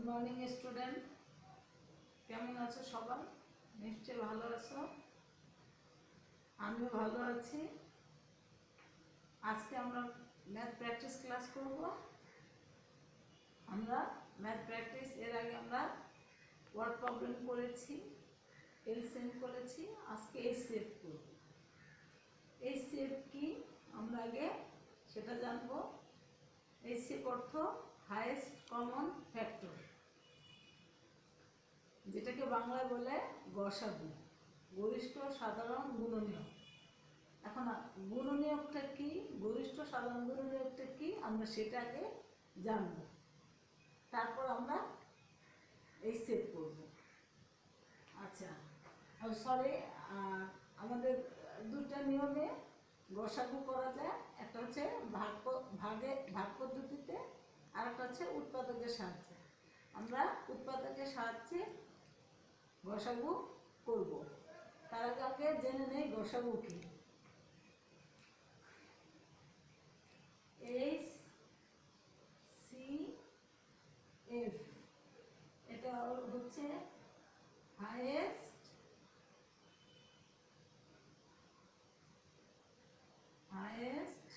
Good morning student কেমন আছো সবাই? নিশ্চয়ই ভালো আছো? আমিও ভালো আছি। আজকে আমরা ম্যাথ প্র্যাকটিস ক্লাস করব। আমরা ম্যাথ প্র্যাকটিস এর আগে আমরা ওয়ার্ড প্রবলেম করেছি এলসিএম করেছি, আজকে এই সেট করব। এই সেট কি? আমরা আগে সেটা জানব। এই সেট অর্থ হাইয়েস্ট কমন ফ্যাক্টর যেটাকে বাংলায় বলে গসাগু। গরিষ্ঠ, সাধারণ, গুণনীয়ক। এখন গুণনীয়কটা কি? গরিষ্ঠ, সাধারণ, গুণনীয়কটা কি? আমরা সেটাকে জানব। তারপর আমরা এই সেট করব। আচ্ছা সরি আমাদের দুটা নিয়মে গসাগু করা যায়। একটা হচ্ছে ভাগ ভাগে, ভাগ পদ্ধতিতে আর একটা হচ্ছে উৎপাদকের সাহায্যে। আমরা উৎপাদকের সাহায্যে গসাগু করব। তার আগে আগে জেনে নেই গসাগু কি। এইচ সি এফ এটা হচ্ছে হাইয়েস্ট highest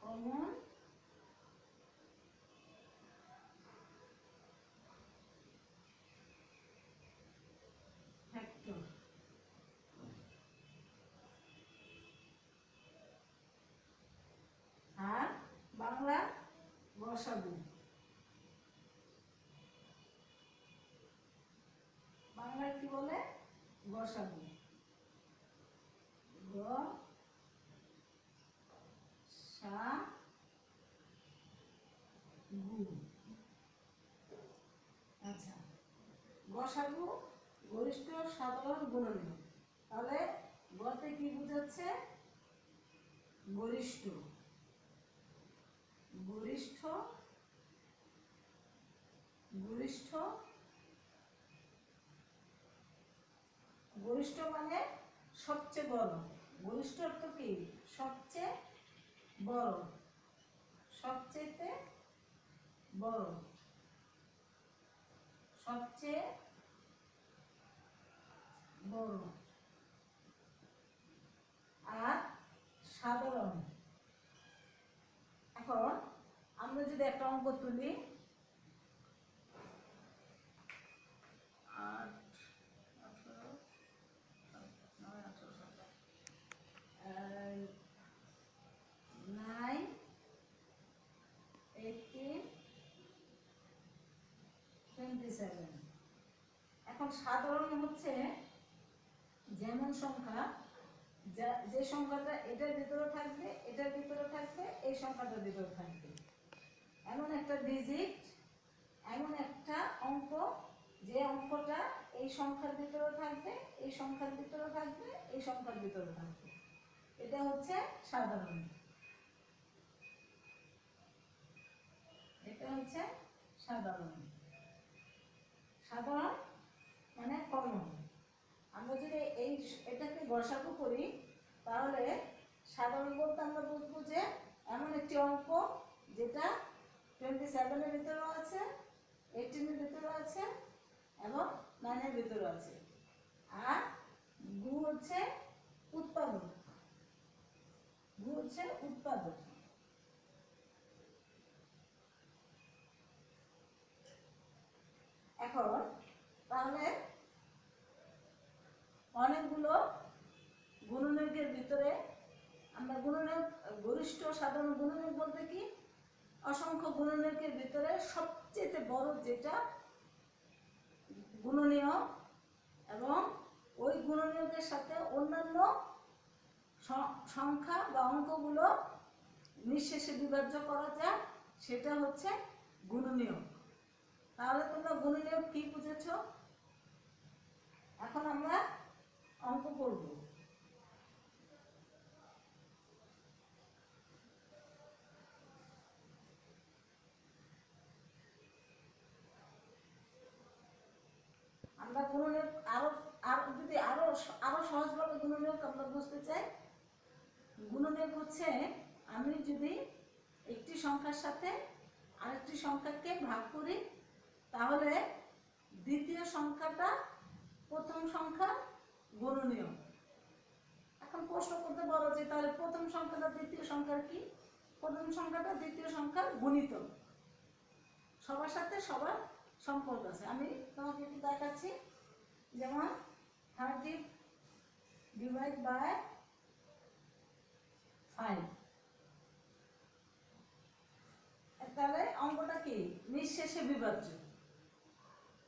common factor আর বাংলা গসাগু বাংলায় কি বলে গসাগু গ সা গু আচ্ছা গসাগু গরিষ্ঠ সাধারণ গুণনীয়। তাহলে গতে কি বুঝাচ্ছে? গরিষ্ঠ। গরিষ্ঠ গরিষ্ঠ গরিষ্ঠ মানে সবচেয়ে বড়। গরিষ্ঠ অর্থ কি? সবচেয়ে বড়। সবচেয়ে বড়। সবচেয়ে বড়। আর সাধারণ। এখন আমরা যদি একটা অঙ্ক তুলি আট আঠারো নয় আঠারো সাতাশ নাইন এইটিন টোয়েন্টি সেভেন এখন সাধারণ হচ্ছে যেমন সংখ্যা, যা, যে সংখ্যাটা এটার ভিতরে থাকবে, এটার ভিতরে থাকবে, এই সংখ্যাটার ভিতরে থাকবে। এমন একটা ডিজিট এমন একটা অঙ্ক, যে অঙ্কটা এই সংখ্যার ভিতরে থাকবে, এই সংখ্যার ভিতরে থাকবে, এই সংখ্যার ভিতরে থাকবে। এটা হচ্ছে সাধারণ। এটা হচ্ছে সাধারণ। সাধারণ মানে কমন। আমরা যদি এই এটাকে গসাগু করি, তাহলে সাধারণ বলতে আমরা বুঝব যে এমন একটি অঙ্ক যেটা টোয়েন্টি সেভেনের ভিতরেও আছে এইটিনের ভিতরেও আছে এবং নাইনের ভিতরেও আছে। আর গু হচ্ছে উৎপাদন গু হচ্ছে উৎপাদন এখন তাহলে অনেকগুলো গুণনীয়কের ভিতরে আমরা গুণনীয়ক গরিষ্ঠ সাধারণ গুণনীয়ক বলতে কি? অসংখ্য গুণনীয়কের ভিতরে সবচেয়ে বড় যেটা গুণনীয় এবং ওই গুণনীয়কের সাথে অন্যান্য সংখ্যা বা অঙ্কগুলো নিঃশেষে বিভাজ্য করা যায়, সেটা হচ্ছে গুণনীয়ক তাহলে তোমরা গুণনীয়ক কি বুঝেছ? এখন আমরা অঙ্ক করব। আমরা গুণনীয়ক আরও আরও যদি আরও আরও সহজভাবে গুণনীয়ক আমরা বুঝতে চাই, গুণনীয়ক হচ্ছে আমি যদি একটি সংখ্যার সাথে আরেকটি সংখ্যাকে ভাগ করি, তাহলে দ্বিতীয় সংখ্যাটা প্রথম সংখ্যা গুণনীয়। এখন প্রশ্ন করতে পারো যে তাহলে প্রথম সংখ্যাটা দ্বিতীয় সংখ্যার কি? প্রথম সংখ্যাটা দ্বিতীয় সংখ্যার গুণিত। সবার সাথে সবার সম্পর্ক আছে। আমি তোমাকে একটু দেখাচ্ছি। যেমন থার্টি ডিভাইড বাই ফাইভ তাহলে অঙ্কটা কি? নিঃশেষে বিভাজ্য।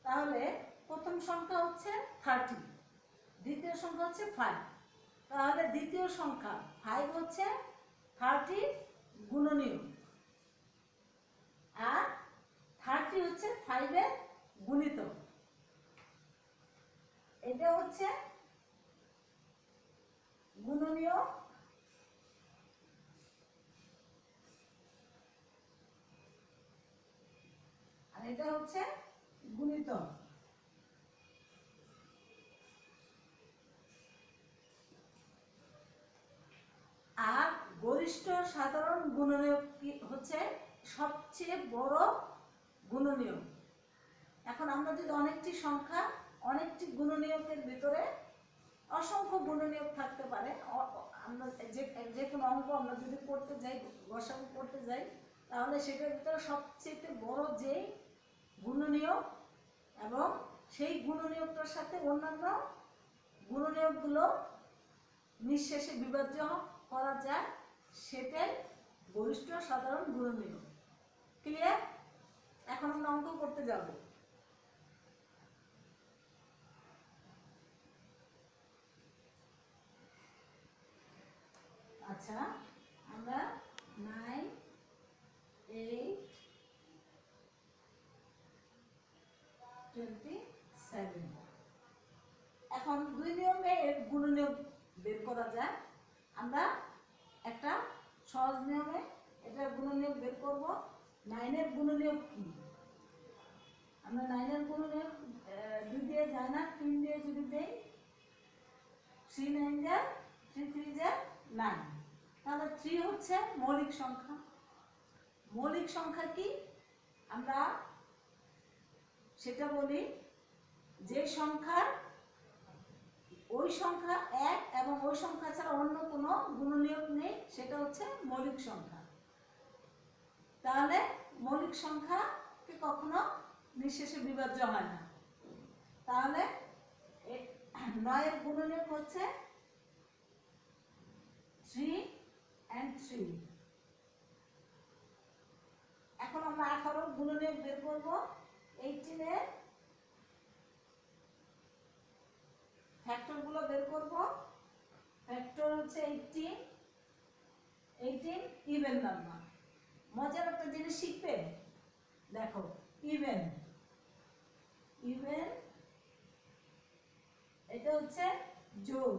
তাহলে প্রথম সংখ্যা হচ্ছে থার্টি দ্বিতীয় সংখ্যা হচ্ছে ফাইভ তাহলে দ্বিতীয় সংখ্যা ফাইভ হচ্ছে থার্টি গুণনীয়। আর থার্টি হচ্ছে ফাইভের গুণিত। এটা হচ্ছে গুণনীয় আর এটা হচ্ছে গুণিত। আর গরিষ্ঠ সাধারণ গুণনীয় কি হচ্ছে সবচেয়ে বড় গুণনীয় এখন আমরা যদি অনেকটি সংখ্যা, অনেকটি গুণনীয়কের ভিতরে অসংখ্য গুণনীয়ক থাকতে পারে আমরা যে যে কোনো অঙ্ক আমরা যদি করতে যাই গসাগু করতে যাই, তাহলে সেটার ভিতরে সবচেয়ে বড় যেই গুণনীয়ক এবং সেই গুণনীয়কটার সাথে অন্যান্য গুণনীয়কগুলো নিঃশেষে বিভাজ্য করা যায় সেটাই গরিষ্ঠ সাধারণ গুণনীয়ক ক্লিয়ার এখন আমরা অঙ্ক করতে যাব। আচ্ছা আমরা নাইন এইট টোয়েন্টি সেভেন এখন দুই নিয়মে এর গুণনীয়ক বের করা যায়। আমরা একটা সহজ নিয়মে এটার গুণনীয়ক বের করব। নাইনের গুণনীয়ক কি? আমরা নাইনের গুণনীয়ক আহ, দুই দিয়ে যায় না তিন দিয়ে যদি দেই থ্রি নাইন যায় থ্রি থ্রি যায় নাইন তাহলে থ্রি হচ্ছে মৌলিক সংখ্যা। মৌলিক সংখ্যা কি? আমরা সেটা বলি যে সংখ্যার ওই সংখ্যা এক এবং ওই সংখ্যা ছাড়া অন্য কোনো গুণনীয়ক নেই, সেটা হচ্ছে মৌলিক সংখ্যা। তাহলে মৌলিক সংখ্যাকে কখনো নিঃশেষে বিভাজ্য হয় না। তাহলে নয়ের গুণনীয়ক হচ্ছে থ্রি অ্যান্ড থ্রি এখন আমরা আঠারো গুণনীয়ক বের করব। এইটিনের ফ্যাক্টরগুলো বের করব। ফ্যাক্টর হচ্ছে এইটিন এইটিন ইভেন নাম্বার মজার একটা জিনিস শিখবে? দেখো ইভেন ইভেন এটা হচ্ছে জোর।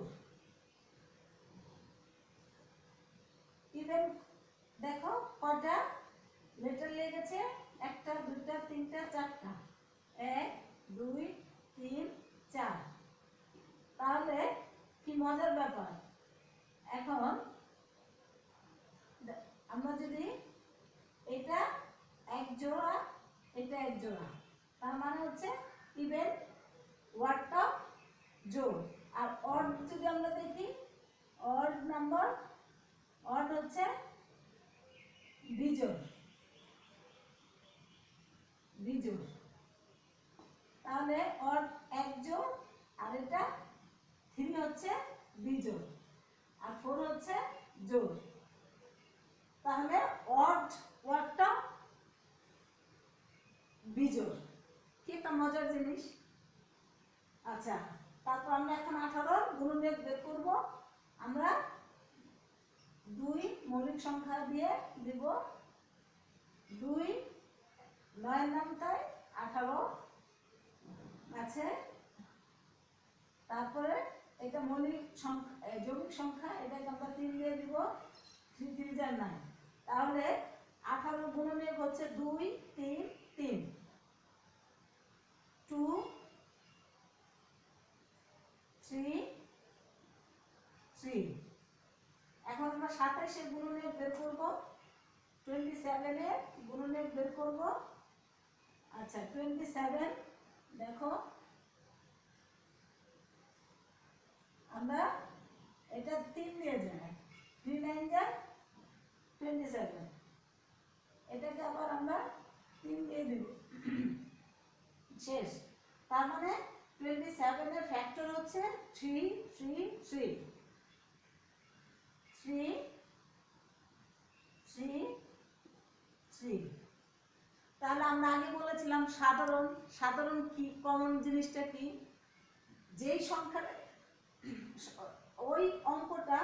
ইভেন দেখো, কটা? লেটার লেগেছে একটা দুটা তিনটা, চারটা। এক, দুই, তিন, চার। তাহলে কি মজার ব্যাপার? এখন আমরা যদি এটা এক জোড়া, এটা এক জোড়া, তার মানে হচ্ছে ইভেন ওয়ার্ডটা জোড়। আর অড যদি আমরা দেখি অড নাম্বার অড হচ্ছে বিজোড়। বিজোড়। তাহলে অড এক জোড়, আর এটা থ্রি হচ্ছে বিজোড় আর ফোর হচ্ছে জোড়। তাহলে অড ওয়ার্ডটা বিজোড়। কি একটা মজার জিনিস? আচ্ছা তারপর আমরা এখন আঠারো গুণনীয়ক বের করব। আমরা দুই মৌলিক সংখ্যা দিয়ে দিব। দুই নয়ের নামটায় আঠারো। আছে। তারপরে এটা মৌলিক সংখ্যা যৌগিক সংখ্যা এটাকে আমরা তিন দিয়ে দিব? থ্রি তিন চার, নাইন। তাহলে আঠারো গুণনীয়ক হচ্ছে দুই, তিন তিন। Two, three three. এখন আমরা সাতাইশের গুণনীয়ক বের করব, টোয়েন্টি সেভেনের গুণনীয়ক বের করব। আচ্ছা টোয়েন্টি সেভেন, দেখো আমরা এটা তিন দিয়ে যাই। থ্রি নাইন যা টোয়েন্টি সেভেন এটাকে আবার আমরা তিন দিয়ে দিব। শেষ। তার মানে টোয়েন্টি সেভেনের ফ্যাক্টর হচ্ছে three three three three three three তাহলে আমরা আগে বলেছিলাম সাধারণ। সাধারণ কি? কমন জিনিসটা কি? যেই সংখ্যাটা ওই অঙ্কটা,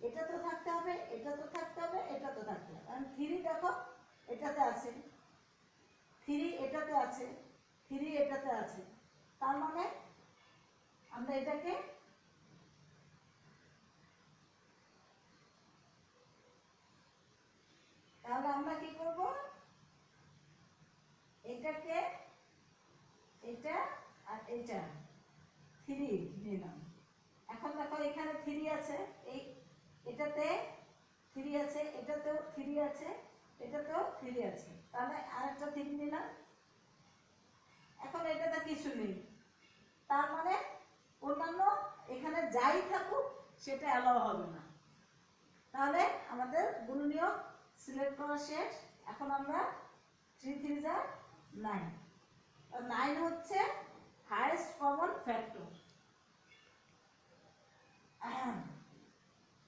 এটা তো থাকতে হবে, এটা তো থাকতে হবে, এটা তো থাকতে হবে। কারণ থ্রি দেখো, এটাতে আছে। থ্রি এটাতে আছে, থ্রি এটাতে আছে। তার মানে আমরা এটাকে তাহলে আমরা কি করব? এটাকে, এটা আর এটা। থ্রি নিলাম। দেখো এখানে থ্রি আছে। এই এটাতে থ্রি আছে, এটাতেও থ্রি আছে, এটাতেও থ্রি আছে। তাহলে আর একটা থ্রি নিলাম। এখন এটাতে কিছু নেই। তার মানে অন্যান্য এখানে যাই থাকুক, সেটা অ্যালাও হবে না। তাহলে আমাদের গুণনীয় সিলেক্ট করা শেষ। এখন আমরা থ্রি থ্রি যা নাইন নাইন হচ্ছে হায়েস্ট কমন ফ্যাক্টর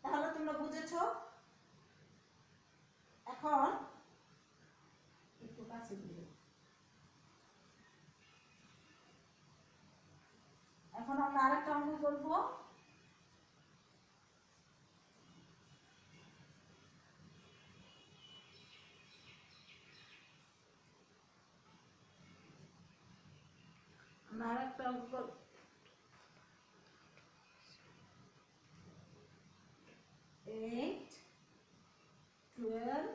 তাহলে তোমরা বুঝেছ? এখন একটু কাছে দিও এখন আমরা আরেকটা অঙ্ক করব। আমরা আরেকটা অঙ্ক করব এইট টুয়েলভ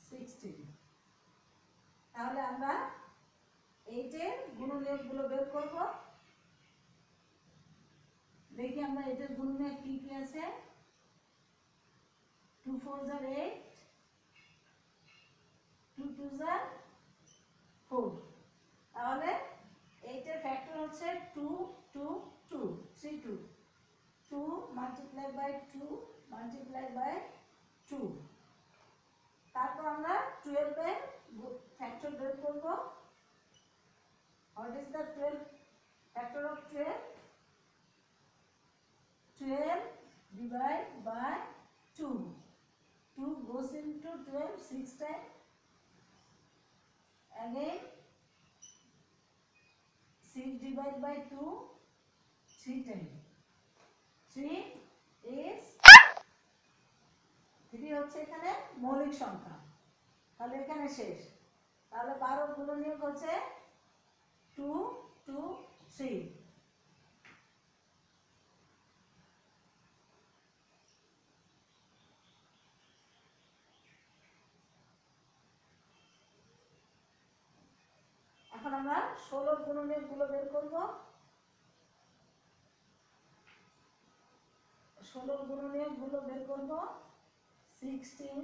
সিক্সটিন তাহলে আমরা এইটের গুণনীয়কগুলো বের করব। দেখি আমরা এটার গুণনীয়ক কি কি আছে? টু ফোর জার এইট টু টু জার ফোর তাহলে এইটের ফ্যাক্টর হচ্ছে two two two three two two multiply by two multiply by two তারপর আমরা টুয়েলভের ফ্যাক্টর বের করব। What is the twelve factor of twelve twelve divide by two two goes into twelve six time again 6 divided by 2 3 times. 3 is 3 হচ্ছে এখানে মৌলিক সংখ্যা। তাহলে এখানে শেষ। তাহলে 12 গুণনীয়ক হচ্ছে 2 2 3 এখন আমরা ষোলোর গুণনীয়কগুলো বের করব। ষোলোর গুণনীয়কগুলো বের করব। সিক্সটিন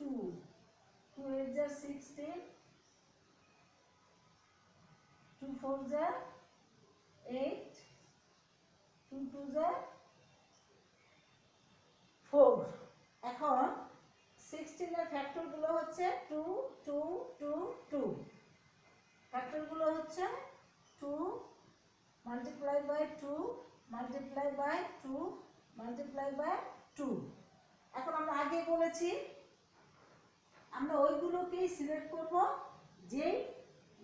টু টু এইট যা সিক্সটিন টু ফোর যা এইট টু টু যা ফোর এখন সিক্সটিনের ফ্যাক্টরগুলো হচ্ছে টু টু টু টু ফ্যাক্টরগুলো হচ্ছে two multiply by two multiply by two multiply by two এখন আমরা আগে বলেছি আমরা ওইগুলোকেই সিলেক্ট করব যেই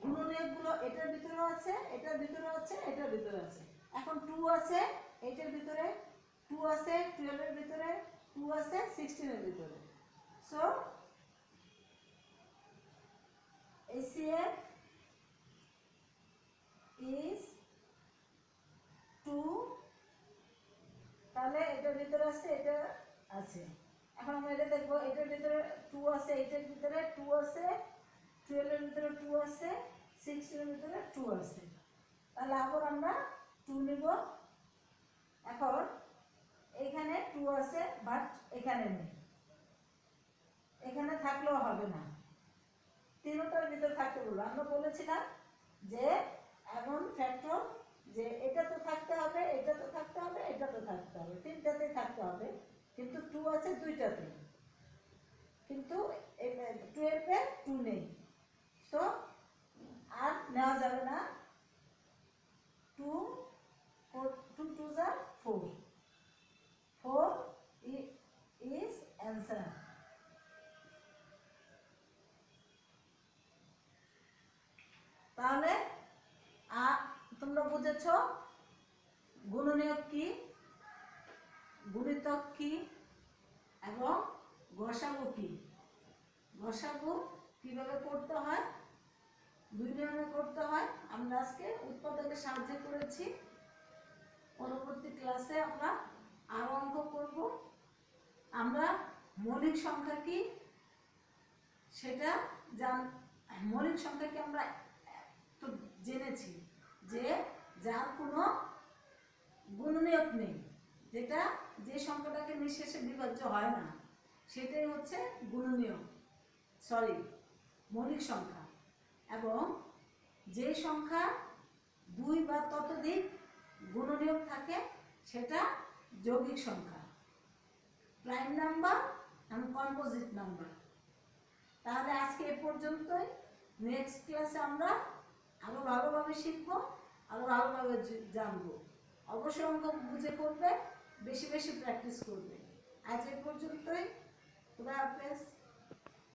গুণনীয়কগুলো এটার ভিতরে আছে এটার ভিতরে আছে এটার ভিতরে আছে। এখন টু আছে এইটার ভিতরে টু আছে টুয়েলভের ভিতরে টু আছে সিক্সটিনের ভিতরে। So, ACF is 2 তাহলে এটার ভিতরে আছে এটা আছে। এখন আমরা এটা দেখব, এটার ভিতরে টু আছে, এটার ভিতরে টু আছে 12 এর ভিতরে টু আছে 16 এর ভিতরে টু আছে। তাহলে আবার আমরা টু নিব। এখন এখানে টু আছে বাট এখানে নেই। এখানে থাকলেও হবে না। তিনটার ভিতরে থাকতে বলব। আমরা বলেছিলাম যে এমন ফ্যাক্টর যে এটা তো থাকতে হবে, এটা তো থাকতে হবে, এটা তো থাকতে হবে তিনটাতে থাকতে হবে। টু আছে দুইটাতে কিন্তু টুয়েলভে টু নেই। তো আর নেওয়া যাবে না। টু টু টু যা ফোর ফোর ইজ অ্যান্সার তাহলে তোমরা বুঝেছ? গুণনীয়ক কি? গুণিতক কি? এবং গসাগু কি? গসাগু কীভাবে করতে হয়? দুই নিয়মে করতে হয়। আমরা আজকে উৎপাদকে সাহায্য করেছি। পরবর্তী ক্লাসে আমরা আরও অঙ্ক করব। আমরা মৌলিক সংখ্যা কি? সেটা জান, মৌলিক সংখ্যা কি আমরা তো জেনেছি যে যার কোনো গুণনীয়ক নেই। যেটা যে সংখ্যাটাকে নিঃশেষে বিভাজ্য হয় না, সেটাই হচ্ছে গুণনীয়ক সরি মৌলিক সংখ্যা। এবং যে সংখ্যা দুই বা ততোধিক গুণনীয়ক থাকে, সেটা যৌগিক সংখ্যা। প্রাইম নাম্বার এবং কম্পোজিট নাম্বার তাহলে আজকে এ পর্যন্তই। নেক্সট ক্লাসে আমরা আরও ভালোভাবে শিখব, আরও ভালোভাবে জানব। অবশ্যই অঙ্ক বুঝে করবে। বেশি বেশি প্র্যাকটিস করবে। আজ এ পর্যন্তই। খুদা হাফেজ।